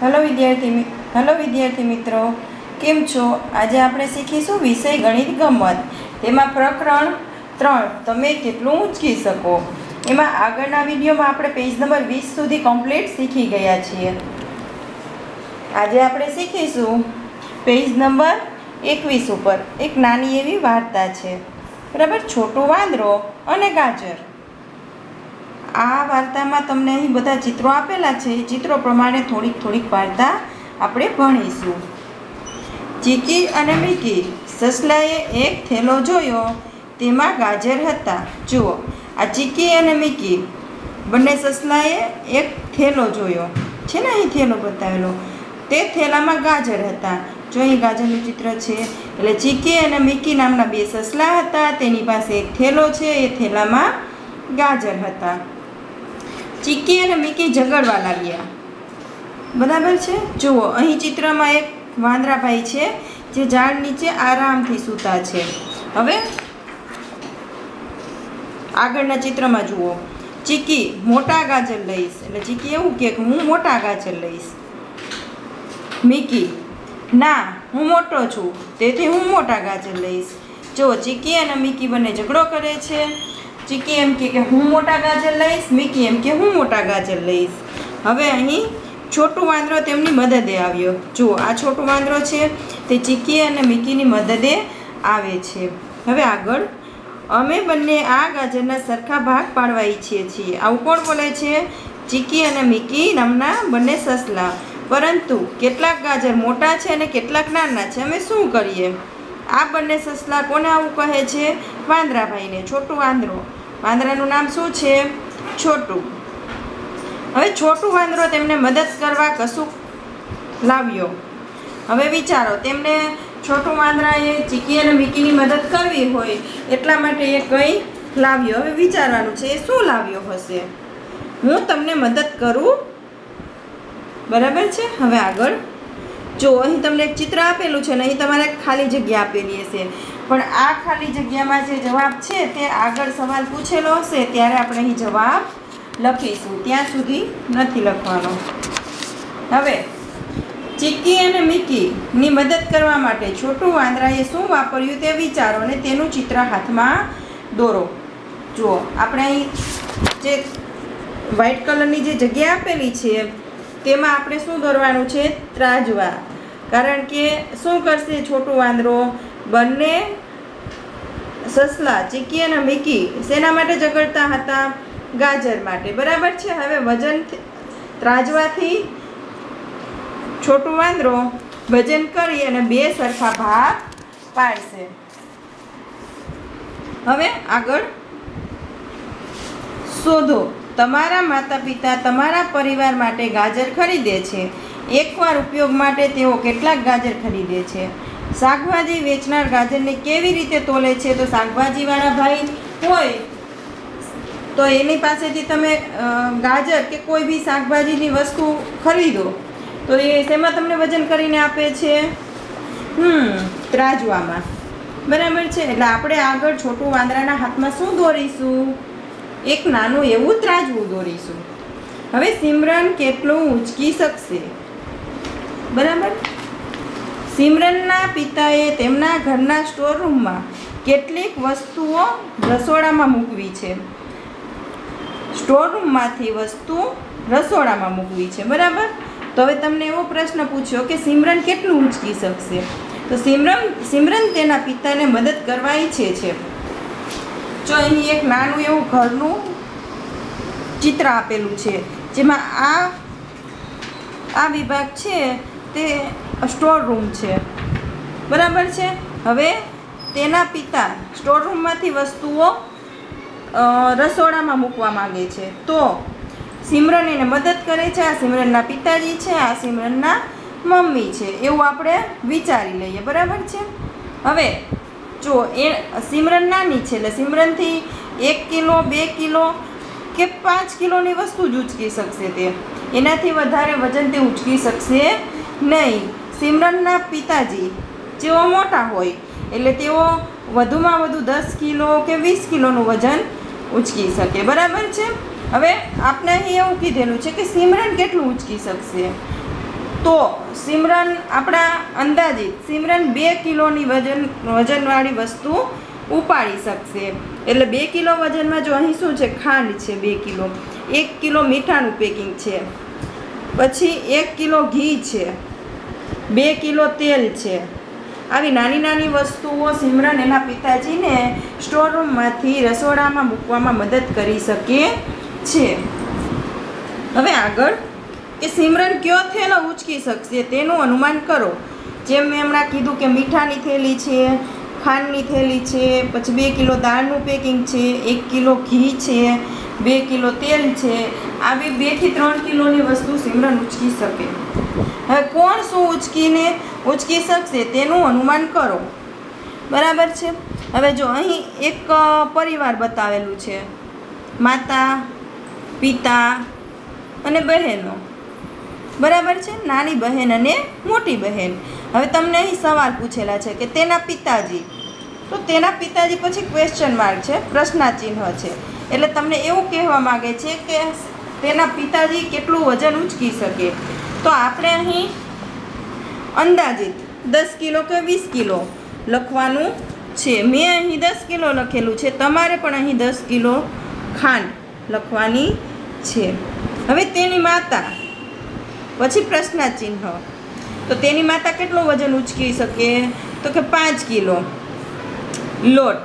Hello વિદ્યાર્થી hello વિદ્યાર્થી મિત્રો, કેમ છો? આજે આપણે શીખીશું વિષય ગણિત ગમત. તેમાં પ્રકરણ ત્રણ, તમે કેટલું ઊંચકી શકો? એમાં આગળના વિડીયોમાં આપણે પેજ નંબર વીસ સુધી કમ્પ્લીટ શીખી ગયા છીએ. આજે આપણે શીખીશું પેજ નંબર એકવીસ ઉપર. એક નાની એવી વાર્તા છે. બરાબર? છોટું વાંદરો અને ગાજર. આ વાર્તામાં તમને અહીં બધા ચિત્રો આપેલા છે. એ ચિત્રો પ્રમાણે થોડીક થોડીક વાર્તા આપણે ભણીશું. ચીકી અને મીકી, સસલાએ એક થેલો જોયો. તેમાં ગાજર હતા. જુઓ, આ ચીકી અને મીકી, બંને સસલાએ એક થેલો જોયો. છે ને અહીં થેલો બતાવેલો? તે થેલામાં ગાજર હતા. જો અહીં ગાજરનું ચિત્ર છે, એટલે ચીકી અને મીકી નામના બે સસલા હતા. તેની પાસે એક થેલો છે. એ થેલામાં ગાજર હતા. ચીકી અને મીકી ઝઘડવા લાગ્યા. બરાબર છે? જુઓ, અહીં ચિત્રમાં એક વાંદરાભાઈ છે, જે ઝાડ નીચે આરામથી સૂતા છે. હવે આગળના ચિત્રમાં જુઓ. ચીકી મોટા ગાજર લઈશ. એટલે ચીકી એવું કે હું મોટા ગાજર લઈશ. મીકી ના, હું મોટો છું. તેથી હું મોટા ગાજર લઈશ. જો ચીકી અને મીકી બંને ઝઘડો કરે છે. ચીકી એમ કે હું મોટા ગાજર લઈશ, મીકી એમ કે હું મોટા ગાજર લઈશ. હવે અહીં છોટું વાંદરો તેમની મદદે આવ્યો. જુઓ, આ છોટું વાંદરો છે, તે ચીકી અને મીકીની મદદે આવે છે. હવે આગળ, અમે બંને આ ગાજરના સરખા ભાગ પાડવા ઈચ્છીએ છીએ. આવું કોણ બોલે છે? ચીકી અને મીકી નામના બંને સસલા. પરંતુ કેટલાક ગાજર મોટા છે અને કેટલાક નાના છે. અમે શું કરીએ? આ બંને સસલા કોને આવું કહે છે? વાંદરાભાઈને, છોટું વાંદરો. વાંદરાનું નામ શું છે? છોટું. હવે છોટું વાંદરો તેમને મદદ કરવા કશું લાવ્યો. હવે વિચારો, તેમને છોટું વાંદરાએ ચીકી અને મીકીની મદદ કરવી હોય એટલા માટે એ કંઈ લાવ્યો. હવે વિચારવાનું છે, એ શું લાવ્યો હશે? હું તમને મદદ કરું? બરાબર છે? હવે આગળ. જો, અહીં તમને એક ચિત્ર આપેલું છે ને અહીં તમારે ખાલી જગ્યા આપેલી હશે. પણ આ ખાલી જગ્યામાં જે જવાબ છે તે આગળ સવાલ પૂછેલો હશે, ત્યારે આપણે અહીં જવાબ લખીશું. ત્યાં સુધી નથી લખવાનો. હવે ચીકી અને મીકીની મદદ કરવા માટે છોટું વાંદરાએ શું વાપર્યું તે વિચારો અને તેનું ચિત્ર હાથમાં દોરો. જુઓ, આપણે અહીં જે વ્હાઇટ કલરની જે જગ્યા આપેલી છે, તેમાં આપણે શું દોરવાનું છે? ત્રાજવા. કારણ કે શું કરશે છોટું વાંદરો? બંને સસલા, ચીકી અને મીકી શેના માટે ઝઘડતા હતા? ગાજર માટે. બરાબર છે? હવે વજન ત્રાજવાથી છોટું વાંદરો વજન કરી અને બે સરખા ભાગ પાડશે. હવે આગળ શોધો. તમારા માતા પિતા તમારા પરિવાર માટે ગાજર ખરીદે છે. એકવાર ઉપયોગ માટે તેઓ કેટલાક ગાજર ખરીદે છે? શાકભાજી વેચનાર ગાજરને કેવી રીતે તોલે છે તો શાકભાજીવાળા ભાઈ હોય, તો એની પાસેથી તમે ગાજર કે કોઈ બી શાકભાજીની વસ્તુ ખરીદો. તો એ શેમાં તમને વજન કરીને આપે છે? હમ, ત્રાજવામાં. બરાબર છે? એટલે આપણે આગળ છોટું વાંદરાના હાથમાં શું દોરીશું? એક નાનું એવું ત્રાજવું દોરીશું. હવે સિમરન કેટલું ઉંચકી શકશે? બરાબર? સિમરનના પિતાએ તેમના ઘરના સ્ટોર રૂમમાં કેટલીક વસ્તુઓ રસોડામાં મૂકવી છે. સ્ટોર રૂમમાંથી વસ્તુ રસોડામાં મૂકવી છે. બરાબર? તો હવે તમને એવો પ્રશ્ન પૂછ્યો કે સિમરન કેટલું ઊંચકી શકશે? તો સિમરન સિમરન તેના પિતાને મદદ કરવા ઈચ્છે છે. જો અહીં એક નાનું એવું ઘરનું ચિત્ર આપેલું છે, જેમાં આ આ વિભાગ છે તે સ્ટોર રૂમ છે. બરાબર છે? હવે તેના પિતા સ્ટોર રૂમમાંથી વસ્તુઓ રસોડામાં મૂકવા માંગે છે. તો સિમરન એને મદદ કરે છે. આ સિમરનના પિતાજી છે. આ સિમરનના મમ્મી છે. એવું આપણે વિચારી લઈએ. બરાબર છે? હવે જો એ સિમરન નાની છે એટલે સિમરનથી એક કિલો, બે કિલો કે પાંચ કિલોની વસ્તુ જ ઉચકી શકશે તે. એનાથી વધારે વજન તે ઉચકી શકશે નહીં, સિમરનના પિતાજી. જેઓ મોટા હોય, એટલે તેઓ વધુમાં વધુ દસ કિલો કે વીસ કિલોનું વજન ઉચકી શકે. બરાબર છે? હવે આપણે અહીં એવું કીધેલું છે કે સિમરન કેટલું ઉચકી શકશે? તો સિમરન આપણા અંદાજિત સિમરન બે કિલોની વજન, વજનવાળી વસ્તુ ઉપાડી શકશે. એટલે બે કિલો વજનમાં જો અહીં શું છે? ખાંડ છે બે કિલો. એક કિલો મીઠાનું પેકિંગ છે. પછી એક કિલો ઘી છે. બે કિલો તેલ છે. આવી નાની નાની વસ્તુઓ સિમરન એના પિતાજીને સ્ટોરરૂમમાંથી રસોડામાં મૂકવામાં મદદ કરી શકે છે. હવે આગળ, કે સિમરન કયો થેલો ઉચકી શકશે તેનું અનુમાન કરો. જેમ મેં હમણાં કીધું કે મીઠાની થેલી છે, ખાંડની થેલી છે, પછી બે કિલો દાળનું પેકિંગ છે, એક કિલો ઘી છે, બે કિલો તેલ છે. આવી બેથી ત્રણ કિલોની વસ્તુ સિમરન ઉચકી શકે. હવે કોણ શું ઉચકીને ઉચકી શકશે તેનું અનુમાન કરો. બરાબર છે? હવે જો અહીં એક પરિવાર બતાવેલું છે. માતા, પિતા અને બહેનો. બરાબર છે? નાની બહેન અને મોટી બહેન. હવે તમને અહીં સવાલ પૂછેલા છે કે તેના પિતાજી. તો તેના પિતાજી પછી ક્વેશ્ચન માર્ક છે, પ્રશ્નાચિહ્ન છે. એટલે તમને એવું કહેવા માગે છે કે તેના પિતાજી કેટલું વજન ઉચકી શકે? તો આપણે અહીં અંદાજિત દસ કિલો કે વીસ કિલો લખવાનું છે. મેં અહીં દસ કિલો લખેલું છે. તમારે પણ અહીં દસ કિલો ખાંડ લખવાની છે. હવે તેની માતા, પછી પ્રશ્નાચિહ્ન. તો તેની માતા કેટલું વજન ઉચકી શકે? તો કે પાંચ કિલો. લોટ.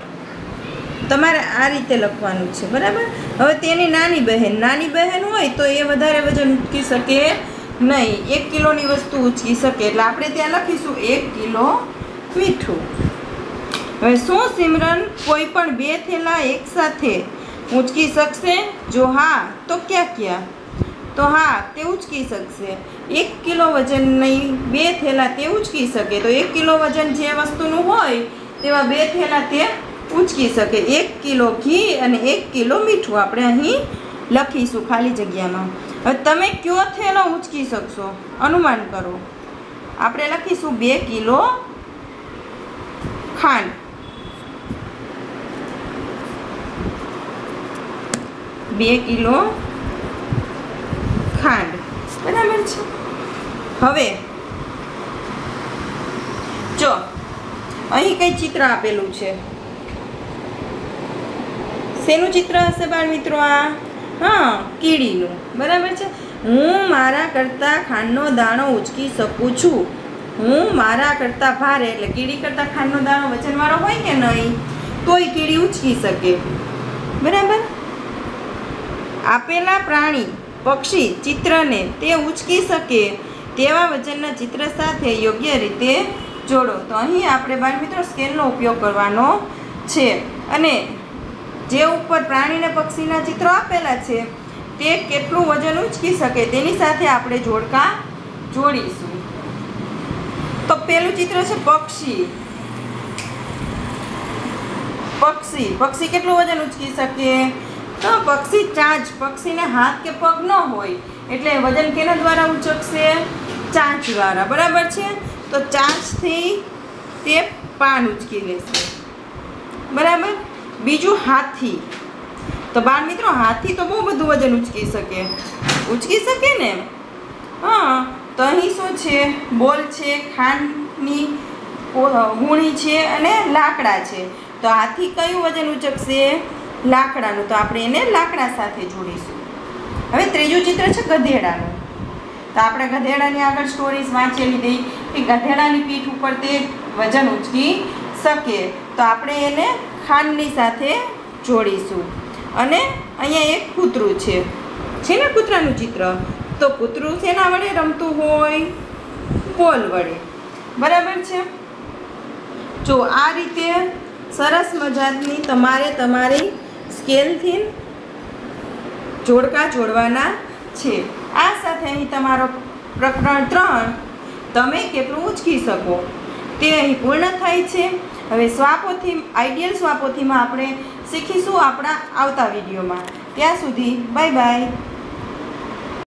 તમારે આ રીતે લખવાનું છે. બરાબર? હવે તેની નાની બહેન નાની બહેન હોય તો એ વધારે વજન ઉચકી શકે નહીં, એક કિલોની વસ્તુ ઉચકી શકે એટલે આપણે ત્યાં લખીશું એક કિલો મીઠું. હવે શું સિમરન કોઈ પણ બે થેલા એકસાથે ઉંચકી શકશે? જો હા, તો ક્યાં ક્યાં? તો હા, તે ઉચકી શકશે. એક કિલો વજન નહીં, બે થેલા તે ઉચકી શકે. તો એક કિલો વજન જે વસ્તુનું હોય, તેવા બે થેલા તે ઉચકી શકે. એક કિલો ઘી અને એક કિલો મીઠું આપણે અહીં લખીશું ખાલી જગ્યામાં. હવે તમે કયો થેલો ઉંચકી શકશો? અનુમાન કરો. આપણે લખીશું બે કિલો ખાંડ. બે કિલો ખાંડ. બરાબર છે. હવે જો અહીં કઈ ચિત્ર આપેલું છે? શેનું ચિત્ર હશે બાળ મિત્રો આ? હા, કીડીનું. બરાબર છે? હું મારા કરતાં ખાંડનો દાણો ઉચકી શકું છું. હું મારા કરતાં ભારે એટલે કીડી કરતાં ખાંડનો દાણો વજનવાળો હોય કે નહીં? તોય કીડી ઉચકી શકે. બરાબર? આપેલા પ્રાણી, પક્ષી, ચિત્રને તે ઉચકી શકે તેવા વજનના ચિત્ર સાથે યોગ્ય રીતે જોડો. તો અહીં આપણે બાળ મિત્રો સ્કેલનો ઉપયોગ કરવાનો છે. અને જે ઉપર પ્રાણી અને પક્ષીના ચિત્રો આપેલા છે, તે કેટલું વજન ઉચકી શકે તેની સાથે આપણે જોડકા જોડીશું. તો પેલું ચિત્ર છે પક્ષી. પક્ષી પક્ષી કેટલું વજન ઉચકી શકે? તો પક્ષી ચાંચ, પક્ષીને હાથ કે પગ ન હોય, એટલે વજન કેના દ્વારા ઉચકશે? ચાંચ દ્વારા, બરાબર છે? તો ચાંચથી તે પાન ઉચકી લેશે. બરાબર? બીજું હાથી. તો બાળ મિત્રો, હાથી તો બહુ બધું વજન ઉચકી શકે. ઉચકી શકે ને? હા, તો અહીં શું છે? બોલ છે, ખાંડની ગુણી છે અને લાકડા છે. તો હાથી કયું વજન ઉચકશે? લાકડાનું. તો આપણે એને લાકડા સાથે જોડીશું. હવે ત્રીજું ચિત્ર છે ગધેડાનું. તો આપણે ગધેડાની આગળ સ્ટોરીઝ વાંચેલી દઈ કે ગધેડાની પીઠ ઉપર તે વજન ઉચકી શકે તો આપણે એને ખાંડની સાથે જોડીશું. અને અહીંયા એક કૂતરું છે. છે ને કૂતરાનું ચિત્ર? તો કૂતરું શેના વડે રમતું હોય? પોલ વડે. બરાબર છે? જો આ રીતે સરસ મજાની તમારે તમારી સ્કેલથી જોડકા જોડવાના છે. આ સાથે અહીં તમારો પ્રકરણ ત્રણ, તમે કેટલું ઉચકી શકો? તે અહીં પૂર્ણ થાય છે. હવે સ્વાપોથી આઈડિયલ સ્વાપોથીમાં આપણે શીખીશું આપણા આવતા વિડીયોમાં. ત્યાં સુધી બાય બાય